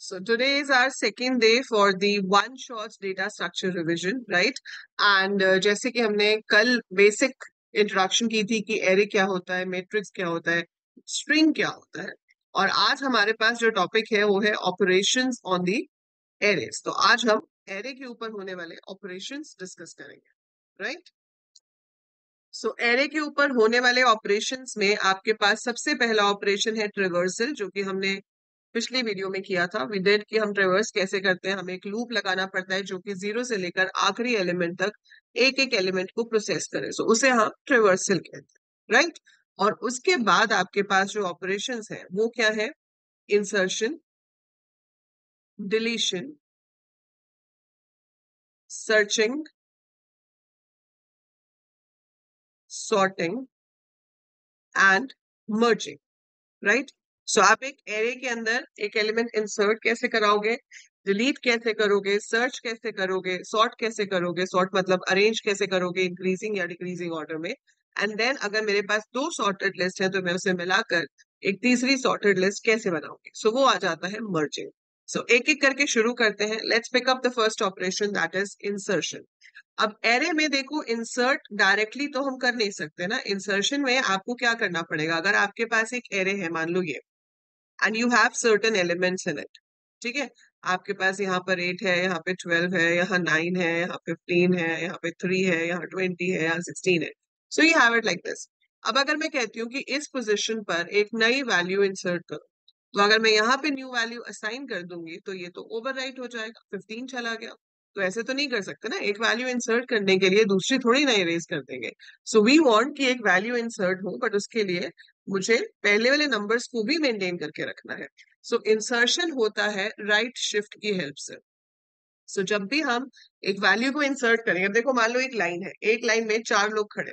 So today is our second day for the one shot data structure revision, right? And uh, जैसे कि हमने कल basic introduction की थी कि एरे क्या होता है मैट्रिक्स क्या होता है स्ट्रिंग क्या होता है और आज हमारे पास जो टॉपिक है वो है ऑपरेशंस ऑन दी एरेज तो आज हम एरे के ऊपर होने वाले ऑपरेशंस डिस्कस करेंगे राइट सो एरे के ऊपर होने वाले ऑपरेशंस में आपके पास सबसे पहला ऑपरेशन है ट्रिवर्सल जो कि हमने पिछली वीडियो में किया था वी डिड कि हम ट्रेवर्स कैसे करते हैं हमें एक लूप लगाना पड़ता है जो कि ज़ीरो से लेकर आखिरी एलिमेंट तक एक एक एलिमेंट को प्रोसेस करे। सो so, उसे हम ट्रेवर्सल कहते हैं राइट और उसके बाद आपके पास जो ऑपरेशन है वो क्या है? Insertion deletion searching sorting and merging right? So आप एक एरे के अंदर एक एलिमेंट इंसर्ट कैसे कराओगे? डिलीट कैसे करोगे? सर्च कैसे करोगे? सॉर्ट कैसे करोगे? सॉर्ट मतलब अरेंज कैसे करोगे? इंक्रीजिंग या डिक्रीजिंग ऑर्डर में। एंड देन अगर मेरे पास दो सॉर्टेड लिस्ट है तो मैं उसे मिलाकर एक तीसरी सॉर्टेड लिस्ट कैसे बनाऊँगी? सो so, वो आ जाता है मर्जिंग सो so, एक एक करके शुरू करते हैं। Let's pick up the first operation that is insertion अब एरे में देखो इंसर्ट डायरेक्टली तो हम कर नहीं सकते ना। इंसर्शन में आपको क्या करना पड़ेगा? अगर आपके पास एक एरे है मान लो ये। And you have certain elements in it ठीक है? आपके पास यहाँ पर एट है, यहाँ पे ट्वेल्व है, यहाँ नाइन है, यहाँ फिफ्टीन है, यहाँ पे थ्री है, यहाँ ट्वेंटी है, यहाँ सिक्सटीन है। So you have it like this अब अगर मैं कहती हूँ कि इस पोजिशन पर एक नई वैल्यू इंसर्ट करो तो अगर मैं यहाँ पे न्यू वैल्यू असाइन कर दूँगी तो ये तो ओवर हो जाएगा फिफ्टीन चला गया। तो ऐसे तो नहीं कर सकते ना, एक वैल्यू इंसर्ट करने के लिए दूसरी थोड़ी ना इरेज कर देंगे। सो वी वांट कि एक वैल्यू इंसर्ट हो बट उसके लिए मुझे पहले वाले नंबर्स को भी मेंटेन करके रखना है। सो so, इंसर्शन होता है राइट शिफ्ट की हेल्प से। सो so, जब भी हम एक वैल्यू को इंसर्ट करेंगे देखो मान लो एक लाइन है एक लाइन में चार लोग खड़े।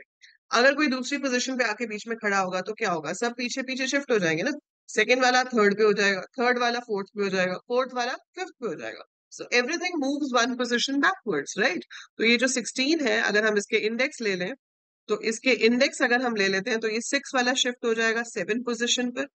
अगर कोई दूसरी पोजीशन पे आके बीच में खड़ा होगा तो क्या होगा? सब पीछे पीछे शिफ्ट हो जाएँगे ना। सेकेंड वाला थर्ड पे हो जाएगा थर्ड वाला फोर्थ पे हो जाएगा फोर्थ वाला फिफ्थ पे हो जाएगा। So everything moves one position backwards right तो ये जो 16 है अगर हम इसके इंडेक्स ले लें तो इसके इंडेक्स अगर हम ले लेते हैं तो ये सिक्स वाला शिफ्ट हो जाएगा सेवन पोजिशन पर।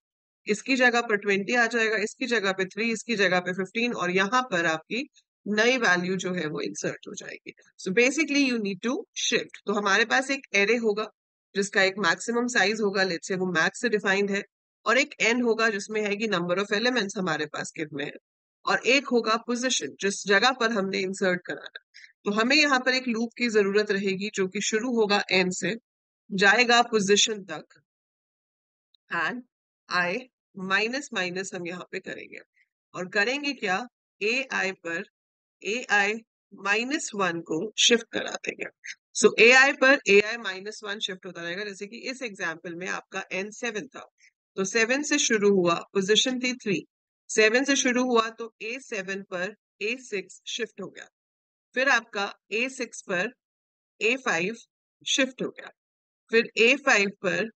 इसकी जगह पर ट्वेंटी आ जाएगा, इसकी जगह पे थ्री इसकी जगह पे फिफ्टीन और यहाँ पर आपकी नई वैल्यू जो है वो इंसर्ट हो जाएगी। So basically you need to shift तो हमारे पास एक एरे होगा, जिसका एक मैक्सिमम साइज़ होगा लेट से वो मैक्स से डिफाइंड है, और एक एन होगा, जिसमें है कि नंबर ऑफ़ एलिमेंट्स हमारे पास कितने हैं। और एक होगा पोजिशन जिस जगह पर हमने इंसर्ट कराना तो हमें यहाँ पर एक लूप की ज़रूरत रहेगी जो कि शुरू होगा एन से, जाएगा पोजिशन तक एंड आई माइनस माइनस हम यहाँ पे करेंगे। और करेंगे क्या? ए आई पर ए आई माइनस वन को शिफ्ट करा देंगे। सो ए आई पर A I minus one shift होता रहेगा, जैसे कि इस एग्ज़ाम्पल में आपका एन सेवन था। तो सेवन से शुरू हुआ पोजिशन थी थ्री सेवन से शुरू हुआ तो ए सेवन पर ए सिक्स शिफ्ट हो गया। फिर आपका ए सिक्स पर ए फाइव शिफ्ट हो गया। फिर ए फाइव पर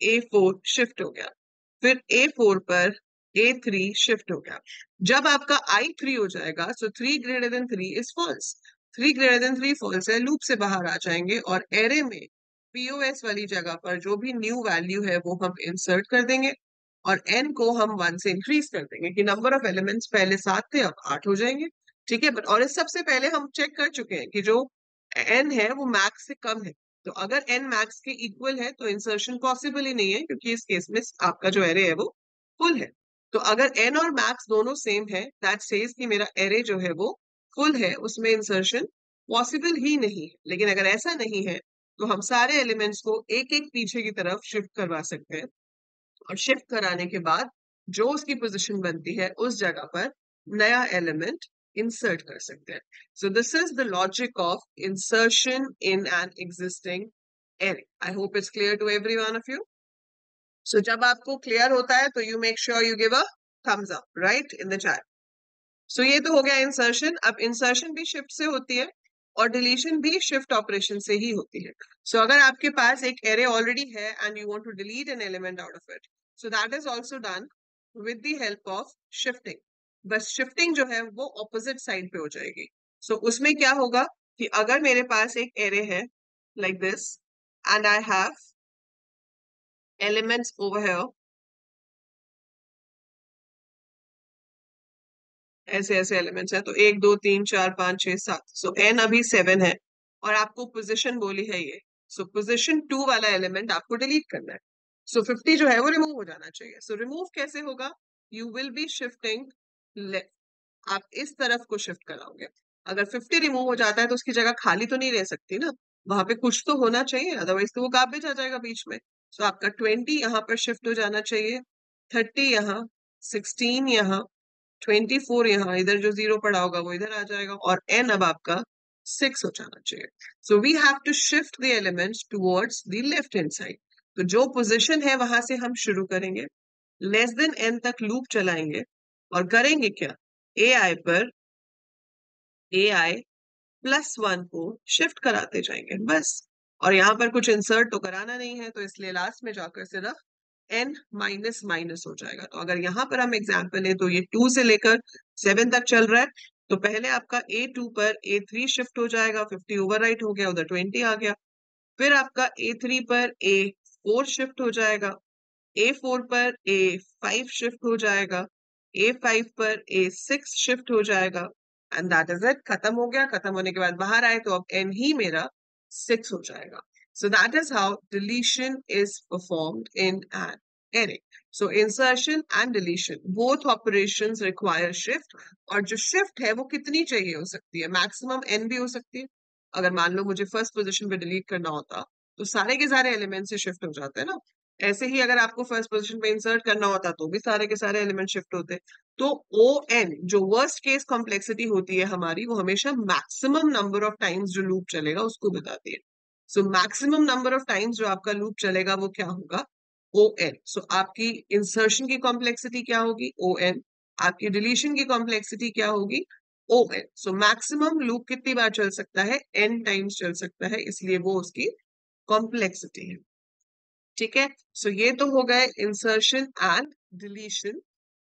ए फोर शिफ्ट हो गया। फिर ए फोर पर ए थ्री शिफ्ट हो गया। जब आपका आई थ्री हो जाएगा so three greater than three is false three greater than three false है लूप से बाहर आ जाएँगे और एरे में पीओएस वाली जगह पर जो भी न्यू वैल्यू है, वो हम इंसर्ट कर देंगे और एन को हम वन से इंक्रीज कर देंगे कि नंबर ऑफ़ एलिमेंट्स पहले सात थे, अब आठ हो जाएँगे। ठीक है? और इस सबसे पहले हम चेक कर चुके हैं कि जो एन है, वो मैक्स से कम है। तो अगर एन मैक्स के इक्वल है तो इंसर्शन पॉसिबल ही नहीं है, क्योंकि इस केस में आपका जो एरे है, वो फुल है। तो अगर एन और मैक्स दोनों सेम है दैट सेज कि मेरा एरे जो है, वो फुल है, उसमें इंसर्शन पॉसिबल ही नहीं है। लेकिन अगर ऐसा नहीं है तो हम सारे एलिमेंट्स को एक एक पीछे की तरफ़ शिफ्ट करवा सकते हैं। और शिफ्ट कराने के बाद, जो उसकी पोजीशन बनती है, उस जगह पर नया एलिमेंट इंसर्ट कर सकते हैं। So this is the logic of insertion in an existing array I hope it's clear to every one of you so जब आपको क्लियर होता है तो you make sure you give a thumbs up right in the chat so ये तो हो गया insertion अब इंसर्शन भी शिफ्ट से होती है और डिलीशन भी शिफ्ट ऑपरेशन से ही होती है। सो so, अगर आपके पास एक एरे ऑलरेडी है and you want to delete an element out of it so that is also done with the help of shifting बस शिफ्टिंग जो है वो ऑपोजिट साइड पे हो जाएगी। सो so, उसमें क्या होगा कि अगर मेरे पास एक एरे है like this and I have elements over here ऐसे ऐसे एलिमेंट्स हैं तो एक दो तीन चार पाँच छह सात सो एन अभी सेवन है और आपको पोजिशन बोली है ये। सो पोजिशन टू वाला एलिमेंट आपको डिलीट करना है। सो so, 50 जो है वो रिमूव हो जाना चाहिए। सो so, रिमूव कैसे होगा? You will be shifting left आप इस तरफ़ को शिफ्ट कराओगे। अगर 50 रिमूव हो जाता है तो उसकी जगह खाली तो नहीं रह सकती ना। वहाँ पे कुछ तो होना चाहिए अदरवाइज़ तो वो गार्बेज आ जाएगा बीच में। सो so, आपका 20 यहाँ पर शिफ्ट हो जाना चाहिए 30 यहाँ 16 यहाँ 24 यहाँ इधर जो ज़ीरो पड़ा होगा वो इधर आ जाएगा और एन अब आपका सिक्स हो जाना चाहिए। So we have to shift the elements towards the left hand side तो जो पोजिशन है वहाँ से हम शुरू करेंगे लेस देन एन तक लूप चलाएँगे और करेंगे क्या? ए आई पर ए आई प्लस वन को शिफ्ट कराते जाएँगे, बस। और यहाँ पर कुछ इंसर्ट तो कराना नहीं है तो इसलिए लास्ट में जाकर सिर्फ़ एन माइनस माइनस हो जाएगा। तो अगर यहाँ पर हम एग्ज़ाम्पल लें तो ये टू से लेकर सेवन तक चल रहा है। तो पहले आपका ए टू पर ए थ्री शिफ्ट हो जाएगा फिफ्टी ओवर हो गया, उधर ट्वेंटी आ गया। फिर आपका ए थ्री पर ए फोर शिफ्ट हो जाएगा ए फोर पर ए फाइव शिफ्ट हो जाएगा। ए फाइव पर ए सिक्स शिफ्ट हो जाएगा एंड दैट इज़ इट खत्म हो गया, खत्म होने के बाद बाहर आए तो अब एन ही मेरा सिक्स हो जाएगा. So that is how deletion is performed in an array so insertion and deletion both operation require shift और जो शिफ्ट है वो कितनी चाहिए हो सकती है? मैक्सिमम एन भी हो सकती है. अगर मान लो मुझे फ़र्स्ट पोजिशन पे डिलीट करना होता तो सारे के सारे एलिमेंट से शिफ्ट हो जाते हैं ना? ऐसे ही अगर आपको फ़र्स्ट पोजीशन पे इंसर्ट करना होता तो भी सारे के सारे एलिमेंट शिफ्ट होते। तो ओ एन जो वर्स्ट केस कॉम्प्लेक्सिटी होती है हमारी, वो हमेशा मैक्सिमम नंबर ऑफ़ टाइम्स जो लूप चलेगा उसको बताती है। So maximum number of times जो आपका लूप चलेगा वो क्या होगा? ओ एन सो आपकी इंसर्शन की कॉम्प्लेक्सिटी क्या होगी? ओ एन आपकी डिलीशन की कॉम्प्लेक्सिटी क्या होगी? O N so maximum loop कितनी बार चल सकता है? एन टाइम्स चल सकता है, इसलिए वो उसकी कॉम्प्लेक्सिटी है। ठीक है? सो ये तो हो गए insertion and deletion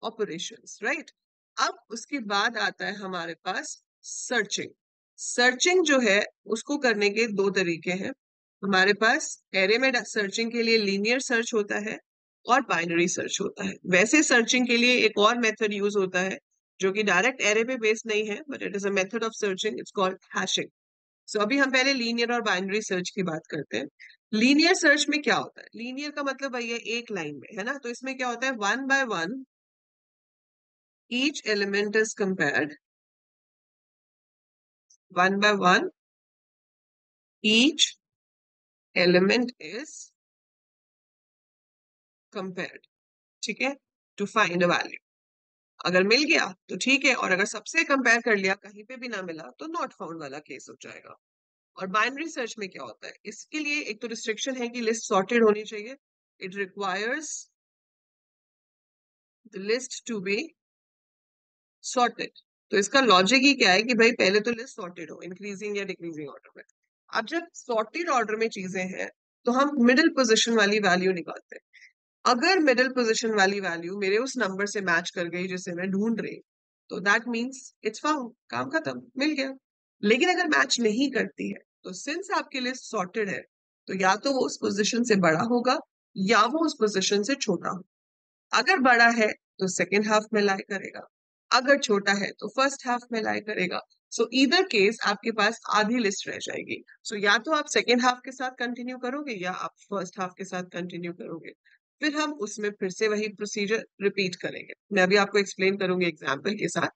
operations right अब उसके बाद आता है हमारे पास सर्चिंग सर्चिंग जो है, उसको करने के दो तरीके हैं। हमारे पास एरे में सर्चिंग के लिए लीनियर सर्च होता है और बाइनरी सर्च होता है। वैसे सर्चिंग के लिए एक और मेथड यूज़ होता है, जो कि डायरेक्ट एरे पे बेस्ड नहीं है but it is a method of searching it's called hashing so अभी हम पहले लीनियर और बाइनरी सर्च की बात करते हैं। लीनियर सर्च में क्या होता है? लीनियर का मतलब भैया एक लाइन में, है ना? तो इसमें क्या होता है? One by one each element is compared one by one each element is compared ठीक है? टू फाइंड अ वैल्यू अगर मिल गया तो ठीक है, और अगर सबसे कंपेयर कर लिया, कहीं पे भी ना मिला तो नॉट फाउंड वाला केस हो जाएगा। और बाइनरी सर्च में क्या होता है? इसके लिए एक तो रिस्ट्रिक्शन है कि लिस्ट सॉर्टेड होनी चाहिए। It requires the list to be sorted तो इसका लॉजिक ही क्या है कि भाई पहले तो लिस्ट सॉर्टेड हो इंक्रीजिंग या डिक्रीजिंग ऑर्डर में। अब जब सॉर्टेड ऑर्डर में चीज़ें हैं तो हम मिडिल पोजिशन वाली वैल्यू निकालते हैं। अगर मिडिल पोजिशन वाली वैल्यू मेरे उस नंबर से मैच कर गई जिसे मैं ढूंढ रही तो दैट मीन्स इट्स फाउंड काम खत्म, मिल गया। लेकिन अगर मैच नहीं करती है तो सिंस आपकी लिस्ट सॉर्टेड है तो या तो वो उस पोजिशन से बड़ा होगा या वो उस पोजिशन से छोटा होगा। अगर बड़ा है तो सेकेंड हाफ़ में लाई करेगा। अगर छोटा है तो फ़र्स्ट हाफ़ में लाई करेगा। सो इधर केस आपके पास आधी लिस्ट रह जाएगी। सो so, या तो आप सेकेंड हाफ़ के साथ कंटिन्यू करोगे या आप फ़र्स्ट हाफ़ के साथ कंटिन्यू करोगे। फिर हम उसमें फिर से वही प्रोसीजर रिपीट करेंगे। मैं अभी आपको एक्सप्लेन करूँगी एग्ज़ाम्पल के साथ।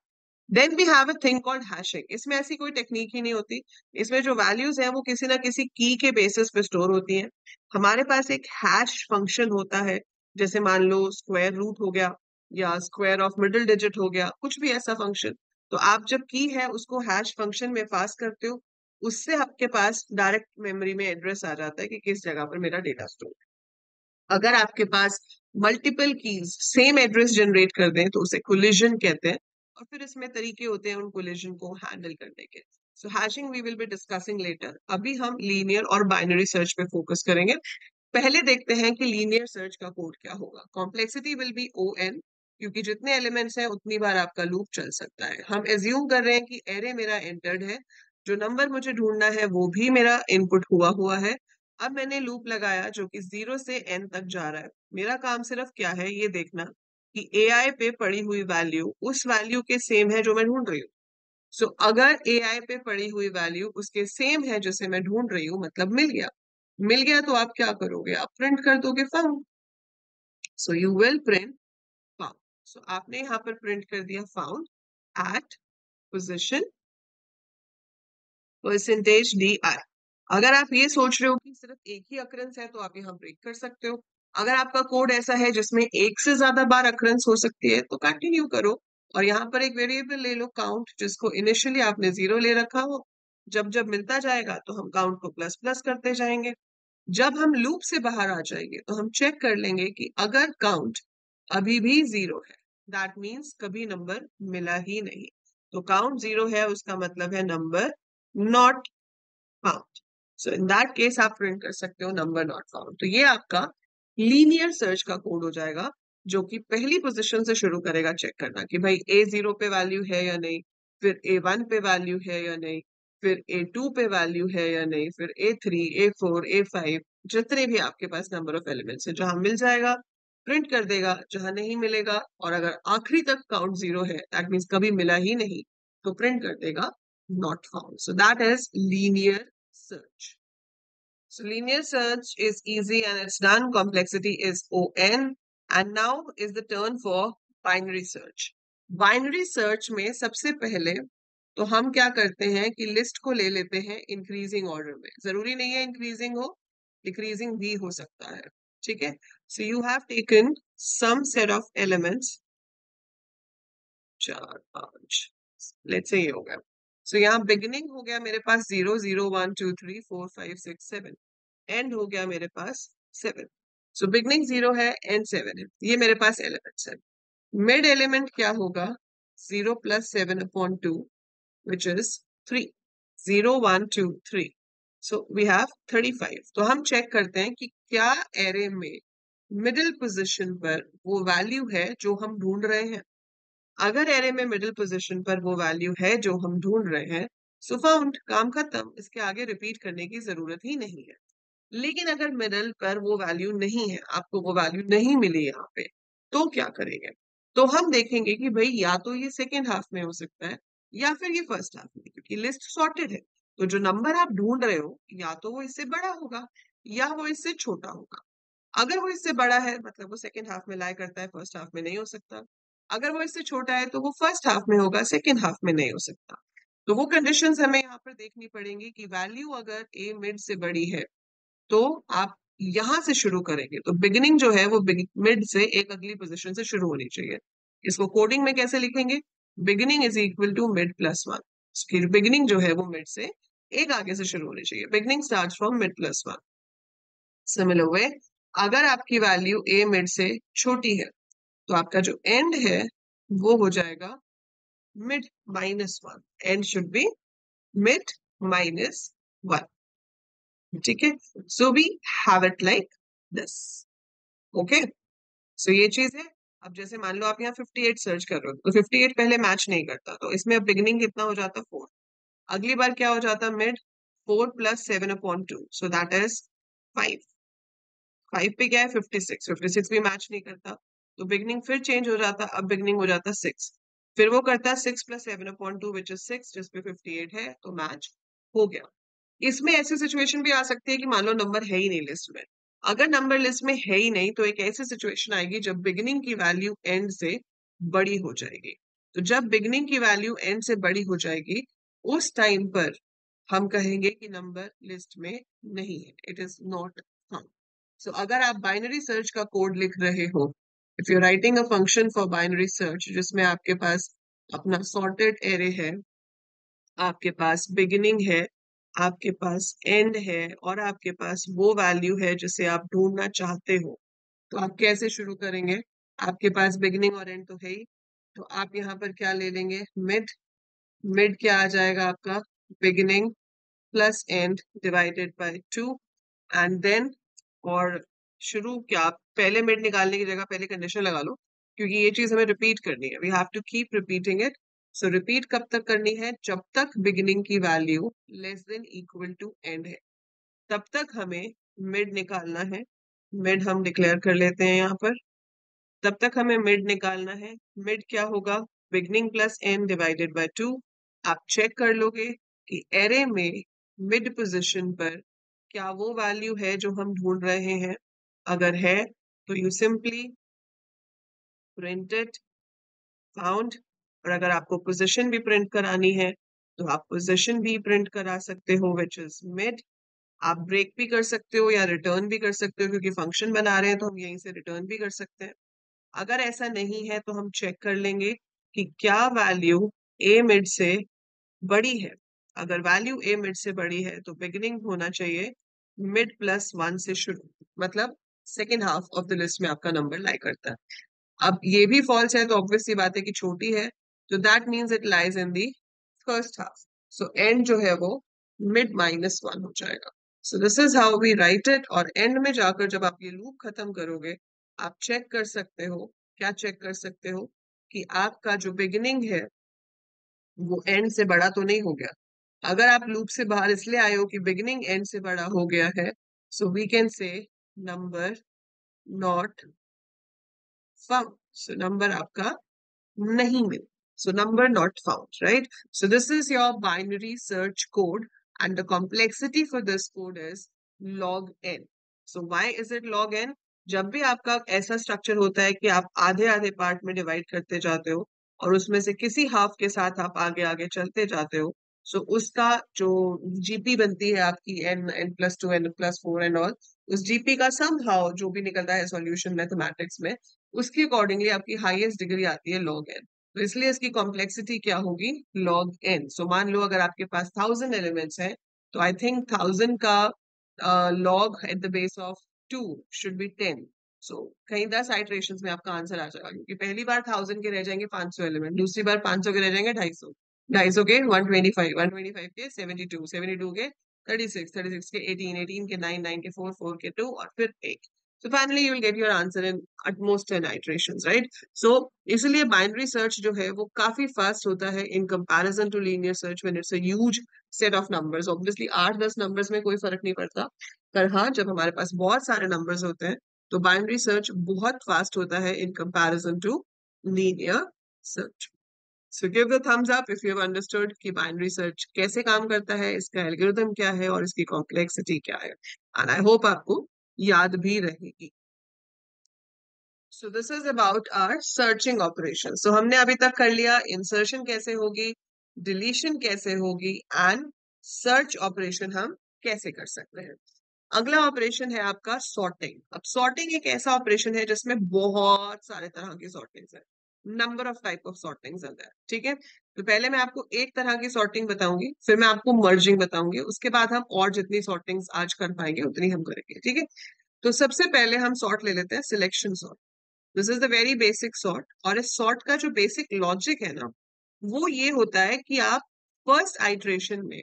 Then we have a thing called hashing इसमें ऐसी कोई टेक्निक ही नहीं होती। इसमें जो वैल्यूज़ हैं, वो किसी ना किसी की के बेसिस पे स्टोर होती हैं। हमारे पास एक हैश फ़ंक्शन होता है, जैसे मान लो स्क्वायर रूट हो गया, या स्क्वायर ऑफ़ मिडिल डिजिट हो गया, कुछ भी ऐसा फ़ंक्शन तो आप जब की है, उसको हैश फ़ंक्शन में पास करते हो, उससे आपके पास डायरेक्ट मेमोरी में एड्रेस आ जाता है कि किस जगह पर मेरा डेटा स्टोर है। अगर आपके पास multiple keys same address generate कर दें तो उसे कोलिजन कहते हैं। और फिर इसमें तरीके होते हैं उन कोलिजन को हैंडल करने के। So hashing we will be discussing later अभी हम लीनियर और बाइनरी सर्च पे फोकस करेंगे। पहले देखते हैं कि लीनियर सर्च का कोड क्या होगा। Complexity will be O N क्योंकि जितने एलिमेंट्स हैं, उतनी बार आपका लूप चल सकता है। हम एज्यूम कर रहे हैं कि एरे मेरा एंटर्ड है। जो नंबर मुझे ढूंढना है, वो भी मेरा इनपुट हुआ हुआ है। अब मैंने लूप लगाया, जो कि ज़ीरो से एन तक जा रहा है। मेरा काम सिर्फ़ क्या है, ये देखना। कि एआई पे पड़ी हुई वैल्यू उस वैल्यू के सेम है जो मैं ढूंढ रही हूँ। सो so, अगर ए आई पे पड़ी हुई वैल्यू उसके सेम है जिसे मैं ढूंढ रही हूँ मतलब मिल गया। मिल गया तो आप क्या करोगे? आप प्रिंट कर दोगे found so you will print found so आपने यहाँ पर प्रिंट कर दिया found at position percentage D I अगर आप ये सोच रहे हो कि सिर्फ़ एक ही अक्रेंस है तो आप यहाँ ब्रेक कर सकते हो। अगर आपका कोड ऐसा है जिसमें एक से ज़्यादा बार अक्रेंस हो सकती है तो कंटिन्यू करो। और यहाँ पर एक वेरिएबल ले लो काउंट जिसको इनिशियली आपने ज़ीरो ले रखा हो। जब जब मिलता जाएगा तो हम काउंट को प्लस प्लस करते जाएँगे। जब हम लूप से बाहर आ जाएँगे तो हम चेक कर लेंगे कि अगर काउंट अभी भी ज़ीरो है दैट मीन्स कभी नंबर मिला ही नहीं। तो काउंट ज़ीरो है, उसका मतलब है number not found so in that case आप प्रिंट कर सकते हो नंबर नॉट फाउंड तो ये आपका लीनियर सर्च का कोड हो जाएगा, जो कि पहली पोजीशन से शुरू करेगा चेक करना कि भाई ए ज़ीरो पे वैल्यू है या नहीं, फिर ए वन पे वैल्यू है या नहीं, फिर ए टू पे वैल्यू है या नहीं, फिर A three A four A five जितने भी आपके पास नंबर ऑफ़ एलिमेंट्स है, जहाँ मिल जाएगा प्रिंट कर देगा, जहाँ नहीं मिलेगा, और अगर आखिरी तक काउंट ज़ीरो है दैट मीन्स कभी मिला ही नहीं तो प्रिंट कर देगा not found so that is linear search. So linear search is easy and it's done. Complexity is ON. And now is the turn for binary search. Binary search में सबसे पहले तो हम क्या करते हैं कि लिस्ट को ले लेते हैं इंक्रीजिंग ऑर्डर में। ज़रूरी नहीं है इंक्रीजिंग हो डिक्रीजिंग भी हो सकता है। ठीक है? So you have taken some set of elements चार पाँच। लेट्स से ये हो गया। सो so, यहाँ बिगिनिंग हो गया मेरे पास zero zero one two three four five six seven end हो गया मेरे पास सेवन सो बिगनिंग ज़ीरो है एंड सेवन है. ये मेरे पास एलिमेंट्स है. मिड एलिमेंट क्या होगा? Zero plus seven upon two which is three zero one two three so we have thirty five तो हम चेक करते हैं कि क्या एरे में मिडिल पोजिशन पर वो वैल्यू है जो हम ढूंढ रहे हैं. अगर एरे में मिडिल पोजीशन पर वो वैल्यू है जो हम ढूंढ रहे हैं सो फाउंड काम खत्म. इसके आगे रिपीट करने की ज़रूरत ही नहीं है. लेकिन अगर मिडिल पर वो वैल्यू नहीं है, आपको वो वैल्यू नहीं मिली यहाँ पे तो क्या करेंगे? तो हम देखेंगे कि भाई या तो ये सेकेंड हाफ़ में हो सकता है या फिर ये फ़र्स्ट हाफ़ में, क्योंकि लिस्ट सॉर्टेड है। तो जो नंबर आप ढूंढ रहे हो, या तो वो इससे बड़ा होगा या वो इससे छोटा होगा। अगर वो इससे बड़ा है मतलब वो सेकेंड हाफ़ में लाई करता है फ़र्स्ट हाफ़ में नहीं हो सकता। अगर वो इससे छोटा है तो वो फ़र्स्ट हाफ़ में होगा सेकेंड हाफ़ में नहीं हो सकता। तो वो कंडीशंस हमें यहाँ पर देखनी पड़ेंगी कि वैल्यू अगर ए मिड से बड़ी है तो आप यहाँ से शुरू करेंगे। तो बिगिनिंग जो है, वो मिड से एक अगली पोजिशन से शुरू होनी चाहिए। इसको कोडिंग में कैसे लिखेंगे? Beginning is equal to mid plus one beginning जो है, वो मिड से एक आगे से शुरू होनी चाहिए। Beginning start from mid plus one similar way अगर आपकी वैल्यू ए मिड से छोटी है तो आपका जो एंड है, वो हो जाएगा mid minus one end should be mid minus one ठीक है? So we have it like this okay so ये चीज़ है। अब जैसे मान लो आप यहाँ 58 सर्च कर रहे हो तो 58 पहले मैच नहीं करता। तो इसमें अब बिगिनिंग कितना हो जाता? फोर अगली बार क्या हो जाता? Mid four plus seven upon two so that is five five पे क्या है? फिफ्टी सिक्स फिफ्टी सिक्स भी मैच नहीं करता। तो बिगनिंग फिर चेंज हो जाता। अब बिगनिंग हो जाता सिक्स फिर वो करता six plus seven upon two which is six जिसपे फिफ्टी एट है तो मैच हो गया। इसमें ऐसी सिचुएशन भी आ सकती है कि मान लो नंबर है ही नहीं लिस्ट में। अगर नंबर लिस्ट में है ही नहीं तो एक ऐसी सिचुएशन आएगी जब बिगिनिंग की वैल्यू एंड से बड़ी हो जाएगी। तो जब बिगिनिंग की वैल्यू एंड से बड़ी हो जाएगी, उस टाइम पर हम कहेंगे कि नंबर लिस्ट में नहीं है। It is not found so अगर आप बाइनरी सर्च का कोड लिख रहे हो if you writing a function for binary search जिसमें आपके पास अपना सॉर्टेड एरे है, आपके पास बिगिनिंग है आपके पास एंड है और आपके पास वो वैल्यू है जिसे आप ढूंढना चाहते हो। तो आप कैसे शुरू करेंगे? आपके पास बिगिनिंग और एंड तो है ही। तो आप यहाँ पर क्या ले लेंगे? मिड मिड क्या आ जाएगा आपका? Beginning plus end divided by two end then और शुरू क्या? पहले मिड निकालने की जगह पहले कंडीशन लगा लो, क्योंकि ये चीज़ हमें रिपीट करनी है। We have to keep repeating it so repeat कब तक करनी है? जब तक बिगिनिंग की value less than equal to end है। तब तक हमें मिड निकालना है। मिड हम डिक्लेयर कर लेते हैं यहाँ पर। तब तक हमें मिड निकालना है। मिड क्या होगा? Beginning plus end divided by two आप चेक कर लोगे कि एरे में मिड पोजीशन पर क्या वो वैल्यू है जो हम ढूंढ रहे हैं? अगर है तो यू सिंपली प्रिंटेड फाउंड और अगर आपको पोजिशन भी प्रिंट करानी है तो आप पोजिशन भी प्रिंट करा सकते हो विच इज़ मिड आप ब्रेक भी कर सकते हो या रिटर्न भी कर सकते हो, क्योंकि फ़ंक्शन बना रहे हैं तो हम यहीं से रिटर्न भी कर सकते हैं। अगर ऐसा नहीं है तो हम चेक कर लेंगे कि क्या वैल्यू ए मिड से बड़ी है। अगर वैल्यू ए मिड से बड़ी है तो बिगिनिंग होना चाहिए मिड प्लस वन से शुरू मतलब second half of the list में आपका नंबर लाई करता है। अब ये भी फॉल्स है तो ऑब्वियस सी बात है कि छोटी है तो that means it lies in the first half so end जो है वो मिड माइनस वन हो जाएगा. So this is how we write it और एंड में जाकर जब आप ये लूप खत्म करोगे, आप चेक कर सकते हो, क्या चेक कर सकते हो कि आपका जो बिगिनिंग है, वो एंड से बड़ा तो नहीं हो गया. अगर आप लूप से बाहर इसलिए आए हो कि बिगिनिंग एंड से बड़ा हो गया है so we can say number not found so number आपका नहीं मिला. So, number not found, right? So, this is your binary search code, and the complexity for this code is log n. So, why is it log n? जब भी आपका ऐसा structure होता है कि आप आधे आधे पार्ट में डिवाइड करते जाते हो, और उसमें से किसी हाफ़ के साथ आप आगे आगे चलते जाते हो सो so उसका जो जीपी बनती है आपकी N N plus two N plus four and all उस जीपी का सम हाउ जो भी निकलता है सॉल्यूशन मैथमेटिक्स में, उसके अकॉर्डिंगली आपकी हाईएस्ट डिग्री आती है लॉग एन तो इसलिए इसकी कॉम्प्लेक्सिटी क्या होगी? लॉग एन सो मान लो अगर आपके पास थाउज़ेंड एलिमेंट्स हैं तो आई थिंक थाउज़ेंड का log at the base of two should be ten सो कहीं दस आइट्रेशन में आपका आंसर आ जाएगा, क्योंकि पहली बार थाउज़ेंड के रह जाएँगे पाँच सौ एलिमेंट दूसरी बार पाँच सौ के रह जाएँगे ढाई सौ. ढाई सौ के one twenty five one twenty five के सेवेंटी टू सेवेंटी टू के थर्टी सिक्स थर्टी सिक्स के एटीन एटीन के नाइन नाइन के फोर फोर के टू और फिर एक. Finally you will get your answer in at most 10 iterations, right? So इसलिए binary search जो है वो काफ़ी fast होता है comparison to linear search when it's a huge set of numbers. Obviously आठ दस numbers में कोई फ़र्क नहीं पड़ता पर हाँ जब हमारे पास बहुत सारे numbers होते हैं तो binary search बहुत fast होता है in comparison to linear search. So give the thumbs up if you have understood कि binary search कैसे काम करता है इसका algorithm क्या है और इसकी complexity क्या है and I hope आपको याद भी रहेगी। So this is about our searching operation so हमने अभी तक कर लिया इंसर्शन कैसे होगी डिलीशन कैसे होगी एंड सर्च ऑपरेशन हम कैसे कर सकते हैं। अगला ऑपरेशन है आपका सॉर्टिंग अब सॉर्टिंग एक ऐसा ऑपरेशन है जिसमें बहुत सारे तरह की सॉर्टिंग है। Number of type of sorting ठीक है? तो पहले मैं आपको एक तरह की सॉर्टिंग बताऊँगी, फिर मैं आपको मर्जिंग बताऊँगी, उसके बाद हम और जितनी सॉर्टिंग आज कर पाएँगे, उतनी हम करेंगे, ठीक है? तो सबसे पहले हम सॉर्ट ले लेते हैं, selection sort. This is the very basic sort और इस सॉर्ट का जो बेसिक लॉजिक है ना, वो ये होता है कि आप फ़र्स्ट आइट्रेशन में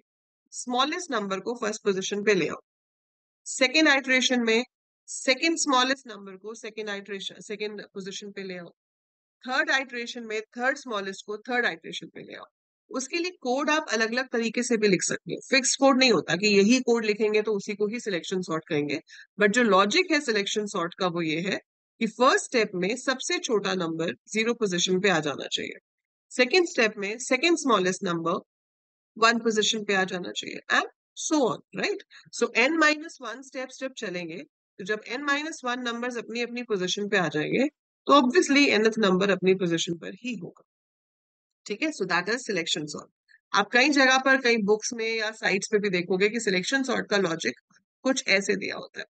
स्मॉलेस्ट नंबर को फ़र्स्ट पोजिशन पे ले आओ। सेकेंड आइट्रेशन में सेकेंड स्मॉलेस्ट नंबर को सेकेंड आइट्रेशन सेकेंड पोजिशन पे ले आओ। थर्ड आइट्रेशन में थर्ड स्मॉलेस्ट को थर्ड आइट्रेशन पे ले आओ। उसके लिए कोड आप अलग अलग तरीके से भी लिख सकते हैं। फिक्स कोड नहीं होता कि यही कोड लिखेंगे तो उसी को ही सिलेक्शन सॉर्ट कहेंगे बट जो लॉजिक है सिलेक्शन सॉर्ट का वो ये है कि फ़र्स्ट स्टेप में सबसे छोटा नंबर ज़ीरो पोजिशन पे आ जाना चाहिए। सेकेंड स्टेप में second smallest number one position पे आ जाना चाहिए and so on right so N minus one step step चलेंगे तो जब एन माइनस वन नंबर अपनी अपनी पोजिशन पे आ जाएँगे तो ऑब्वियसली nth नंबर अपनी पोजिशन पर ही होगा। ठीक है? So that is selection sort आप कई जगह पर, कई बुक्स में या साइट्स पे भी देखोगे कि सिलेक्शन सॉर्ट का लॉजिक कुछ ऐसे दिया होता है।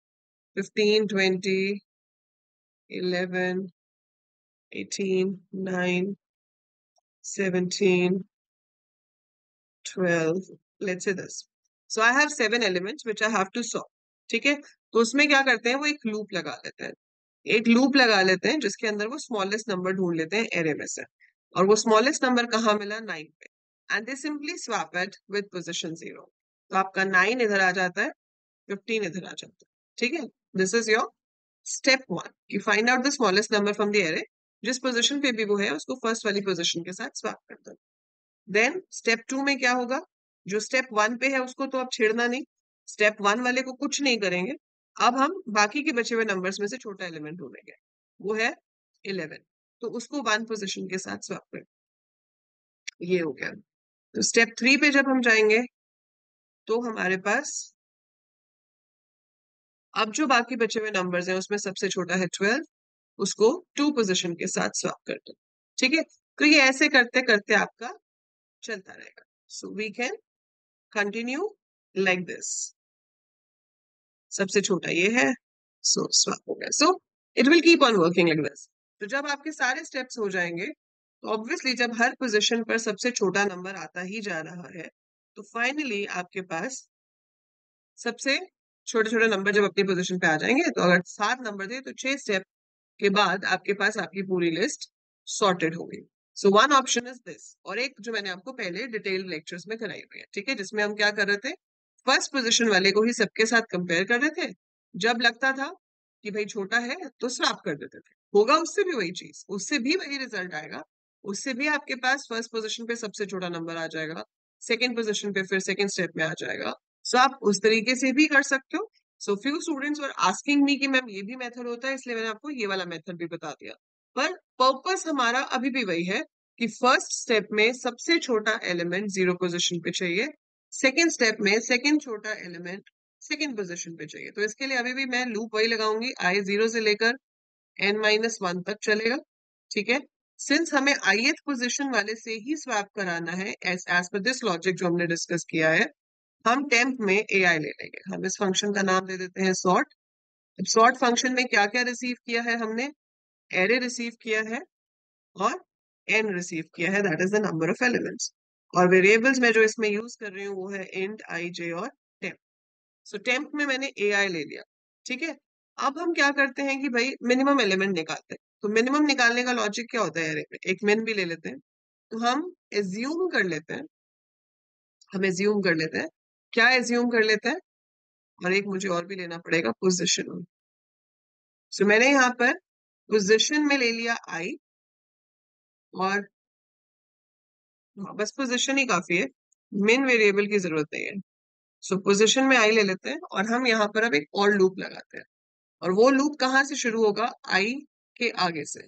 Fifteen twenty eleven eighteen nine seventeen twelve let's say this so I have seven elements which I have to solve ठीक है? तो उसमें क्या करते हैं? वो एक लूप लगा लेते हैं। एक लूप लगा लेते हैं, जिसके अंदर वो स्मॉलेस्ट नंबर ढूंढ लेते हैं एरे में से। और वो स्मॉलेस्ट नंबर कहाँ मिला? नाइन पे। And they simply swap it with position zero तो आपका नाइन इधर आ जाता है फिफ्टीन इधर आ जाता है। ठीक है? This is your step one you find out the smallest number from the array जिस पोजिशन पे भी वो है, उसको फ़र्स्ट वाली पोजिशन के साथ स्वैप कर दो। देन स्टेप टू में क्या होगा? जो स्टेप वन पे है, उसको तो आप छेड़ना नहीं। स्टेप वन वाले को कुछ नहीं करेंगे। अब हम बाकी के बचे हुए नंबर्स में से छोटा एलिमेंट ढूंढेंगे। वो है इलेवन तो उसको वन पोजिशन के साथ स्वैप कर। ये हो गया। तो स्टेप थ्री पे जब हम जाएँगे तो हमारे पास अब जो बाकी बचे हुए नंबर्स हैं, उसमें सबसे छोटा है ट्वेल्व उसको टू पोजिशन के साथ स्वैप कर दो। ठीक है? तो ये ऐसे करते करते आपका चलता रहेगा। So we can continue like this सबसे छोटा ये है सो स्वाप हो गया। So it will keep on working like this तो जब आपके सारे स्टेप्स हो जाएँगे तो ऑब्वियसली जब हर पोजिशन पर सबसे छोटा नंबर आता ही जा रहा है तो फाइनली आपके पास सबसे छोटे छोटे नंबर जब अपनी पोजीशन पे आ जाएँगे तो अगर सात नंबर थे तो छह स्टेप के बाद आपके पास आपकी पूरी लिस्ट सॉर्टेड होगी। So one option is this और एक जो मैंने आपको पहले डिटेल लेक्चर्स में कराई हुई है, ठीक है? जिसमें हम क्या कर रहे थे? फ़र्स्ट पोजिशन वाले को ही सबके साथ कंपेयर कर रहे थे। जब लगता था कि भाई छोटा है तो स्वैप कर देते थे। होगा उससे भी वही चीज़ उससे भी वही रिज़ल्ट आएगा उससे भी आपके पास फ़र्स्ट पोजीशन पे सबसे छोटा नंबर आ जाएगा सेकंड पोजीशन पे फिर सेकंड स्टेप में आ जाएगा। सो so, आप उस तरीके से भी कर सकते हो। So few students are asking me कि मैम ये भी मेथड होता है इसलिए मैंने आपको ये वाला मेथड भी बता दिया। पर पर्पस हमारा अभी भी वही है कि फ़र्स्ट स्टेप में सबसे छोटा एलिमेंट ज़ीरो पोजिशन पे चाहिए सेकेंड स्टेप में सेकेंड छोटा एलिमेंट सेकेंड पोजिशन पे चाहिए। तो इसके लिए अभी भी मैं लूप वही लगाऊँगी आई ज़ीरो से लेकर एन माइनस वन तक चलेगा, ठीक है? सिंस हमें आई पोजिशन वाले से ही स्वैप कराना है as as per this logic जो हमने डिस्कस किया है, हम टेम्प में ए आई ले लेंगे। हम इस फ़ंक्शन का नाम दे देते हैं सॉर्ट अब सॉर्ट फ़ंक्शन में क्या क्या रिसीव किया है हमने? एरे रिसीव किया है और एन रिसीव किया है that is the number of elements और वेरिएबल्स में जो इसमें यूज़ कर रही हूँ वो है इंट आई जे और टेम्प सो टेम्प में मैंने ए आई ले लिया, ठीक है? अब हम क्या करते हैं कि भाई मिनिमम एलिमेंट निकालते हैं। तो मिनिमम निकालने का लॉजिक क्या होता है एरे में एक मिन भी ले लेते हैं। तो हम एज्यूम कर लेते हैं। हम एज्यूम कर लेते हैं। क्या एज्यूम कर लेते हैं? और एक मुझे और भी लेना पड़ेगा पोजिशन में सो मैंने यहाँ पर पोजिशन में ले लिया आई और बस पोजिशन ही काफ़ी है। मेन वेरिएबल की ज़रूरत नहीं है। सो so, पोजिशन में आई ले लेते हैं और हम यहाँ पर अब एक और लूप लगाते हैं। और वो लूप कहाँ से शुरू होगा? आई के आगे से।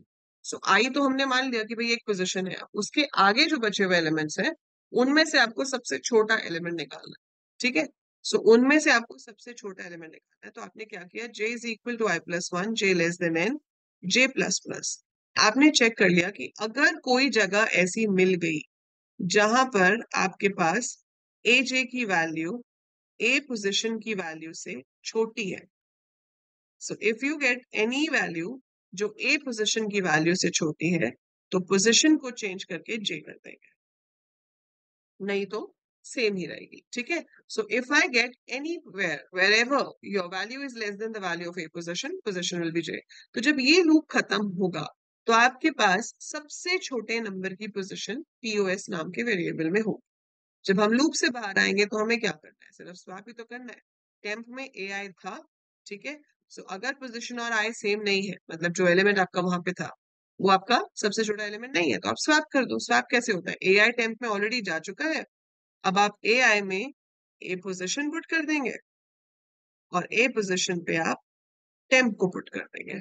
सो so, आई तो हमने मान लिया कि भाई एक पोजिशन है। उसके आगे जो बचे हुए एलिमेंट्स हैं उनमें से आपको सबसे छोटा एलिमेंट निकालना है। ठीक है? सो उनमें से आपको सबसे छोटा एलिमेंट निकालना है। तो आपने क्या किया? J is equal to I plus one J less than N J plus plus आपने चेक कर लिया कि अगर कोई जगह ऐसी मिल गई जहाँ पर आपके पास ए जे की वैल्यू ए पोजिशन की वैल्यू से छोटी है। So if you get any value जो ए पोजिशन की वैल्यू से छोटी है तो पोजिशन को चेंज करके जे कर देंगे। नहीं तो सेम ही रहेगी, ठीक है? So if I get anywhere wherever your value is less than the value of A position position will be J तो जब ये लूप खत्म होगा तो आपके पास सबसे छोटे नंबर की पोजिशन पीओएस नाम के वेरिएबल में होगी। जब हम लूप से बाहर आएँगे तो हमें क्या करना है? सिर्फ़ स्वाप ही तो करना है। टेम्प में ए आई था, ठीक है? सो अगर पोजिशन और आई सेम नहीं है मतलब जो एलिमेंट आपका वहाँ पे था, वो आपका सबसे छोटा एलिमेंट नहीं है तो आप स्वैप कर दो। स्वैप कैसे होता है? ए आई टेम्प में ऑलरेडी जा चुका है, अब आप ए आई में ए पोजिशन पुट कर देंगे और ए पोजिशन पे आप टेम्प को पुट कर देंगे।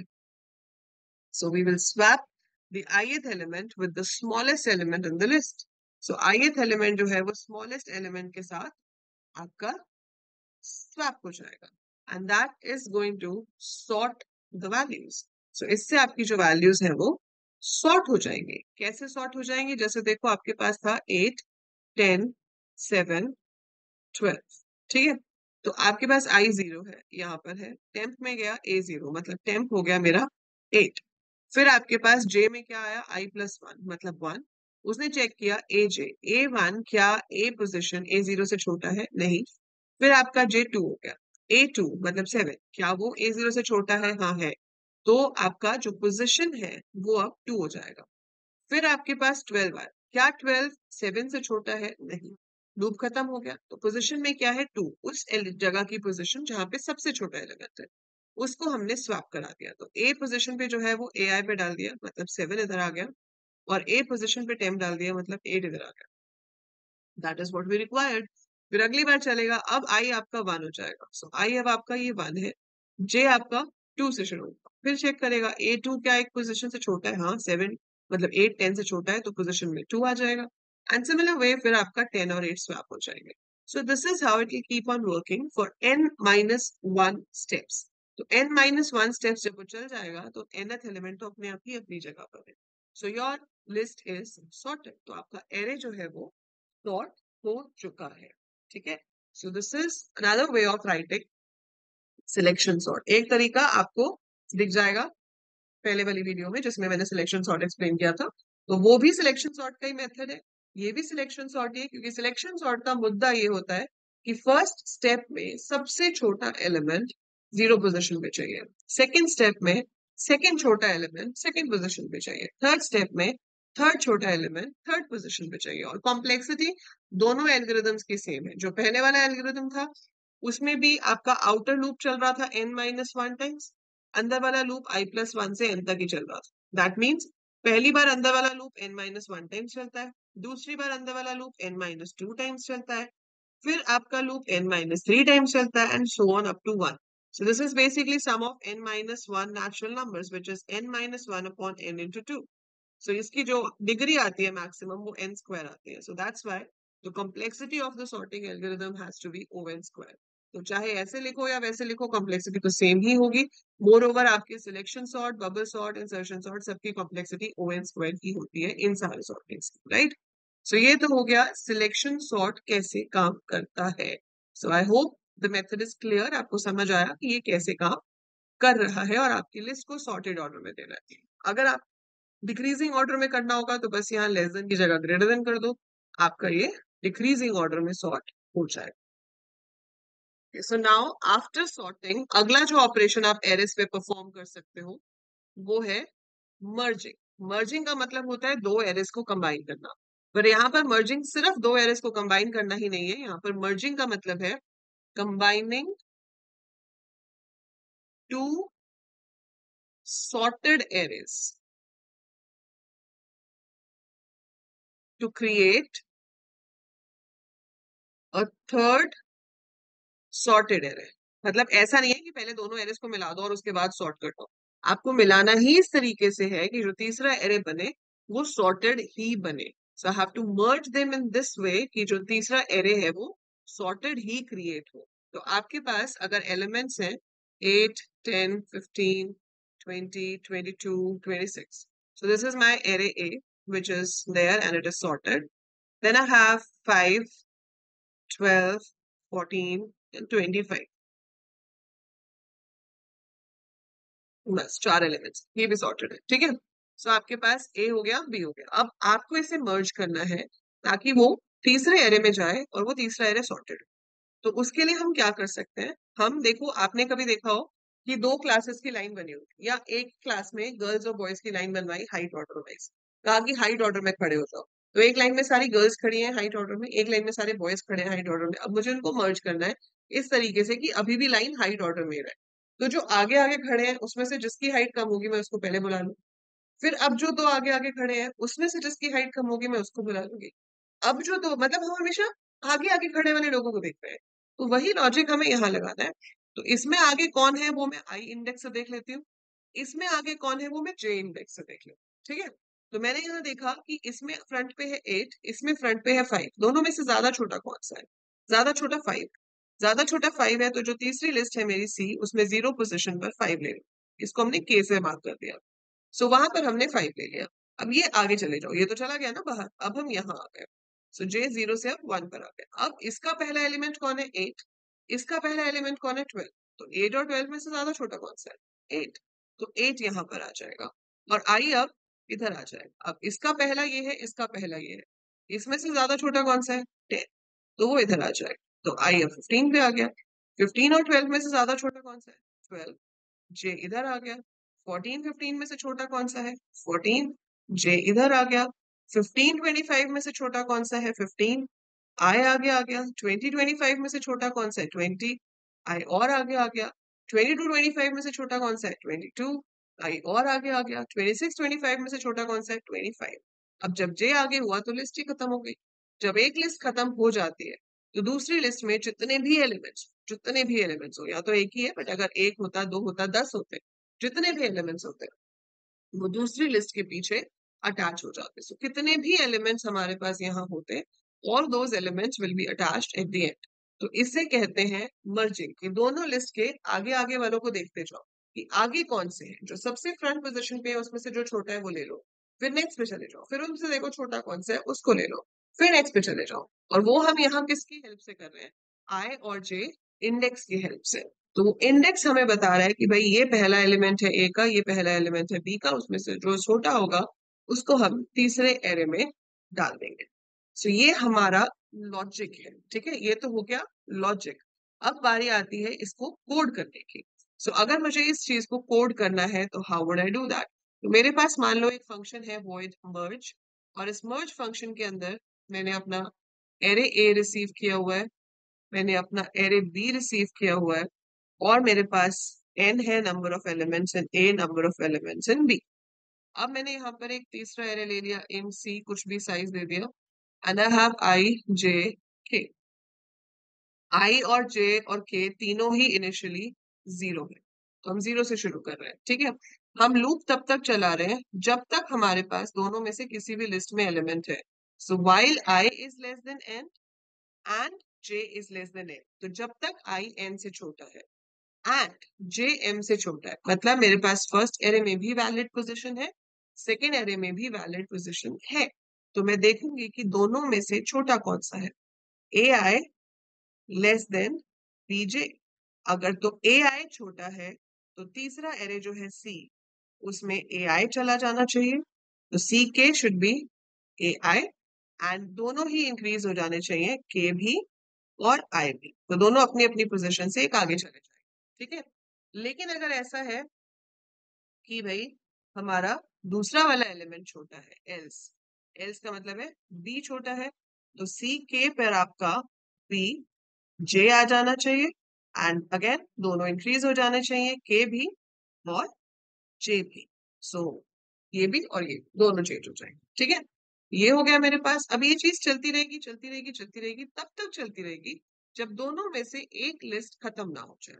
So we will swap the ith element with the smallest element in the list so ith element जो है वो स्मॉलेस्ट एलिमेंट के साथ आपका स्वैप हो जाएगा. And that is going to sort the values so इससे आपकी जो वैल्यूज़ है वो सॉर्ट हो जाएँगे. कैसे सॉर्ट हो जाएँगे? जैसे देखो आपके पास था एट टेन सेवन ट्वेल्व ठीक है? तो आपके पास आई ज़ीरो है, यहाँ पर है. टेम्प में गया ए ज़ीरो मतलब टेम्प हो गया मेरा एट फिर आपके पास जे में क्या आया? आई प्लस वन मतलब वन उसने चेक किया ए जे ए वन क्या? ए पोजिशन ए ज़ीरो से छोटा है? नहीं। फिर आपका जे टू हो गया। ए टू मतलब सेवन क्या वो ए ज़ीरो से छोटा है? हाँ है। तो आपका जो पोजिशन है, वो अब टू हो जाएगा। फिर आपके पास ट्वेल्व आया। क्या ट्वेल्व सेवन से छोटा है? नहीं। लूप खत्म हो गया। तो पोजीशन में क्या है? टू उस जगह की पोजीशन जहाँ पे सबसे छोटा एलिमेंट है उसको हमने स्वैप करा दिया। तो ए पोजिशन पे जो है वो ए आई पे डाल दिया मतलब सेवन इधर आ गया और ए पोजिशन पे टेम डाल दिया मतलब एट इधर आ गया। That is what we required फिर अगली बार चलेगा अब आई आपका वन हो जाएगा। सो so, आई अब आपका ये वन है जे आपका टू से शुरू होगा। फिर चेक करेगा ए टू क्या एक पोजिशन से छोटा है? हाँ सेवन मतलब एट टेन से छोटा है तो पोजिशन में टू आ जाएगा। एंड सिमिलर वे फिर आपका टेन और एट स्वैप हो जाएँगे। So this is how it keep on working for N minus one steps तो n माइनस वन स्टेप्स जब वो चल जाएगा तो nth एलिमेंट तो अपने आप ही अपनी जगह पर है। So your list is sorted तो आपका एरे जो है वो सॉर्ट हो चुका है। ठीक है? So this is another way of writing selection sort एक तरीका आपको दिख जाएगा पहले वाली वीडियो में, जिसमें मैंने सिलेक्शन सॉर्ट एक्सप्लेन किया था। तो वो भी सिलेक्शन सॉर्ट का ही मेथड है। ये भी सिलेक्शन सॉर्ट ही है, क्योंकि सिलेक्शन सॉर्ट का मुद्दा ये होता है कि फ़र्स्ट स्टेप में सबसे छोटा एलिमेंट ज़ीरो पोजिशन पे चाहिए। सेकेंड स्टेप में सेकेंड छोटा एलिमेंट सेकेंड पोजिशन पे चाहिए। थर्ड स्टेप में थर्ड छोटा एलिमेंट थर्ड पोजिशन पे चाहिए। और कॉम्प्लेक्सिटी दोनों एल्गोरिदम्स की सेम है। जो पहले वाला एल्गोरिदम था, उसमें भी आपका आउटर लूप चल रहा था एन माइनस वन टाइम्स अंदर वाला लूप आई प्लस वन से एन तक ही चल रहा था। दैट मीन्स पहली बार अंदर वाला loop N minus one times चलता है, दूसरी बार अंदर वाला loop N minus two times चलता है, फिर आपका loop N minus three times चलता है and so on up to one So this is basically sum of n minus 1 natural numbers, which is n minus 1 upon n into 2. So iski jo degree aati hai maximum, wo n square aati hai. So that's why the complexity of the sorting algorithm has to be O n square. तो चाहे ऐसे लिखो या वैसे लिखो complexity तो same ही होगी more over आपके selection sort bubble sort insertion sort सबकी कॉम्प्लेक्सिटी ओ एन स्क्वायर की होती है इन सारे सॉर्टिंग्स की राइट सो ये तो हो गया सिलेक्शन सॉर्ट कैसे काम करता है सो I hope the method is clear आपको समझ आया कि ये कैसे काम कर रहा है और आपकी लिस्ट को सॉर्टेड ऑर्डर में देना है। अगर आप डिक्रीजिंग ऑर्डर में करना होगा तो बस यहाँ लेस देन की जगह ग्रेटर देन कर दो। आपका ये डिक्रीजिंग ऑर्डर में सॉर्ट हो जाएगा। सो नाउ आफ्टर सॉर्टिंग अगला जो ऑपरेशन आप एरिस पे परफॉर्म कर सकते हो, वो है मर्जिंग मर्जिंग का मतलब होता है दो एरिस को कंबाइन करना। पर यहाँ पर मर्जिंग सिर्फ़ दो एरिस को कंबाइन करना ही नहीं है। यहाँ पर मर्जिंग का मतलब है combining two sorted arrays to create a third sorted array. मतलब ऐसा नहीं है कि पहले दोनों एरेस को मिला दो और उसके बाद सॉर्ट कर दो। आपको मिलाना ही इस तरीके से है कि जो तीसरा एरे बने, वो सॉर्टेड ही बने। So have to merge them in this way कि जो तीसरा एरे है वो सॉर्टेड ही क्रिएट हो तो आपके पास अगर एलिमेंट्स हैं eight ten fifteen twenty twenty two twenty six so this is my array A, which is there and it is sorted. Then I have 5, 12, 14, and 25. बस चार एलिमेंट्स ये भी सॉर्टेड है ठीक है सो आपके पास ए हो गया बी हो गया अब आपको इसे मर्ज करना है ताकि वो तीसरे एरे में जाए और वो तीसरा एरे सॉर्टेड तो उसके लिए हम क्या कर सकते हैं? हम देखो, आपने कभी देखा हो कि दो क्लासेस की लाइन बनी हुई या एक क्लास में गर्ल्स और बॉयज़ की लाइन बनवाई हाइट ऑर्डर वाइज कहा कि हाइट ऑर्डर में खड़े हो जाओ। तो एक लाइन में सारी गर्ल्स खड़ी हैं हाइट ऑर्डर में, एक लाइन में सारे बॉयज़ खड़े हैं हाइट ऑर्डर में। अब मुझे उनको मर्ज करना है इस तरीके से कि अभी भी लाइन हाइट ऑर्डर में रहे। तो जो आगे आगे खड़े हैं, उसमें से जिसकी हाइट कम होगी मैं उसको पहले बुला लू। फिर अब जो दो आगे आगे खड़े हैं, उसमें से जिसकी हाइट कम होगी मैं उसको बुला लूँगी। अब जो दो मतलब हम हमेशा आगे आगे खड़े वाले लोगों को देख रहे हैं। तो वही लॉजिक हमें यहाँ लगाना है। तो इसमें आगे कौन है वो मैं आई इंडेक्स से देख लेती हूँ। इसमें आगे कौन है वो मैं जे इंडेक्स से देख लू ठीक है? तो मैंने यहाँ देखा कि इसमें फ्रंट पे है एट इसमें फ्रंट पे है फाइव दोनों में से ज़्यादा छोटा कौन सा है? ज़्यादा छोटा फाइव ज़्यादा छोटा फाइव है तो जो तीसरी लिस्ट है मेरी सी उसमें ज़ीरो पोजिशन पर फाइव ले लो। इसको हमने के से मार्क कर दिया। सो वहाँ पर हमने फाइव ले लिया। अब ये आगे चले जाओ। ये तो चला गया ना बाहर। अब हम यहाँ आ गए। सो जे ज़ीरो से अब वन पर आ गया अब इसका पहला एलिमेंट कौन है? एट इसका पहला एलिमेंट कौन है? ट्वेल्व तो एट और ट्वेल्व में से ज़्यादा छोटा कौन सा है? एट तो एट यहाँ पर आ जाएगा। और आई अब इधर आ जाएगा। अब इसका पहला ये है, इसका पहला ये है। इसमें से ज़्यादा छोटा कौन सा है? टेन तो वो इधर आ जाएगा। तो आई अब फिफ्टीन पे आ गया। फिफ्टीन और ट्वेल्व में से ज़्यादा छोटा कौन सा है? ट्वेल्व जे इधर आ गया। फोर्टीन फिफ्टीन में से छोटा कौन सा है? फोर्टीन जे इधर आ गया। फिफ्टीन ट्वेंटी फाइव में से छोटा कौन सा है? फिफ्टीन आई आगे आ गया। ट्वेंटी ट्वेंटी फाइव में से छोटा कौन सा है? ट्वेंटी आई और आगे आ गया। ट्वेंटी टू ट्वेंटी फाइव में से छोटा कौन सा है? ट्वेंटी टू आई और आगे आ गया। ट्वेंटी सिक्स ट्वेंटी फाइव में से छोटा कौन सा है? ट्वेंटी फाइव अब जब जे आगे हुआ तो लिस्ट ही खत्म हो गई। जब एक लिस्ट खत्म हो जाती है तो दूसरी लिस्ट में जितने भी एलिमेंट्स जितने भी एलिमेंट्स हो, या तो एक ही है बट अगर एक होता, दो होता, दस होते, जितने भी एलिमेंट्स होते, वो दूसरी लिस्ट के पीछे अटैच हो जाते सो so, कितने भी एलिमेंट्स हमारे पास यहाँ होते all those elements will be attached at the end तो इसे कहते हैं मर्जिंग कि दोनों लिस्ट के आगे आगे वालों को देखते जाओ कि आगे कौन से हैं। जो सबसे फ्रंट पोजीशन पे है उसमें से जो छोटा है वो ले लो। फिर नेक्स्ट पे चले जाओ। फिर उनसे देखो छोटा कौन सा है उसको ले लो। फिर नेक्स्ट पे चले जाओ। और वो हम यहाँ किसकी हेल्प से कर रहे हैं? आई और जे इंडेक्स की हेल्प से। तो इंडेक्स हमें बता रहा है कि भाई ये पहला एलिमेंट है ए का ये पहला एलिमेंट है बी का उसमें से जो छोटा होगा उसको हम तीसरे एरे में डाल देंगे। सो ये हमारा लॉजिक है, ठीक है? ये तो हो गया लॉजिक अब बारी आती है इसको कोड करने की। सो अगर मुझे इस चीज़ को कोड करना है तो how would I do that तो मेरे पास मान लो एक फ़ंक्शन है void merge, और इस merge फ़ंक्शन के अंदर मैंने अपना एरे ए रिसीव किया हुआ है, मैंने अपना एरे बी रिसीव किया हुआ है, और मेरे पास एन है number of elements in A number of elements in B अब मैंने यहाँ पर एक तीसरा एरे ले लिया एम सी कुछ भी साइज़ दे दिया। एंड आई हैव आई जे के आई और जे और के तीनों ही इनिशियली ज़ीरो है। तो हम ज़ीरो से शुरू कर रहे हैं, ठीक है? हम लूप तब तक चला रहे हैं जब तक हमारे पास दोनों में से किसी भी लिस्ट में एलिमेंट है। So while i is less than n and j is less than n तो जब तक आई एन से छोटा है एंड जे एम से छोटा है मतलब मेरे पास फ़र्स्ट एरे में भी वैलिड पोजिशन है सेकेंड एरे में भी वैलिड पोजिशन है। तो मैं देखूँगी कि दोनों में से छोटा कौन सा है। A i less than B j अगर तो ए आई छोटा है तो तीसरा एरे जो है सी उसमें ए आई चला जाना चाहिए। तो C k should be A i and दोनों ही इंक्रीज हो जाने चाहिए के भी और आई भी। तो दोनों अपनी अपनी पोजीशन से एक आगे चले जाए ठीक है? लेकिन अगर ऐसा है कि भाई हमारा दूसरा वाला एलिमेंट छोटा है एल्स एल्स का मतलब है बी छोटा है तो सी के पर आपका बी जे आ जाना चाहिए एंड अगेन दोनों इंक्रीज हो जाने चाहिए के भी और जे भी. सो so, ये भी और ये दोनों चेंज हो जाएँगे ठीक है? ये हो गया मेरे पास अब ये चीज़ चलती रहेगी चलती रहेगी चलती रहेगी तब तक चलती रहेगी जब दोनों में से एक लिस्ट खत्म ना हो जाए।